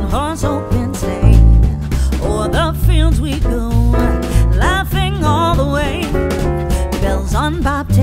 and hearts open same O'er oh, the fields we go, laughing all the way. Bells on bobtail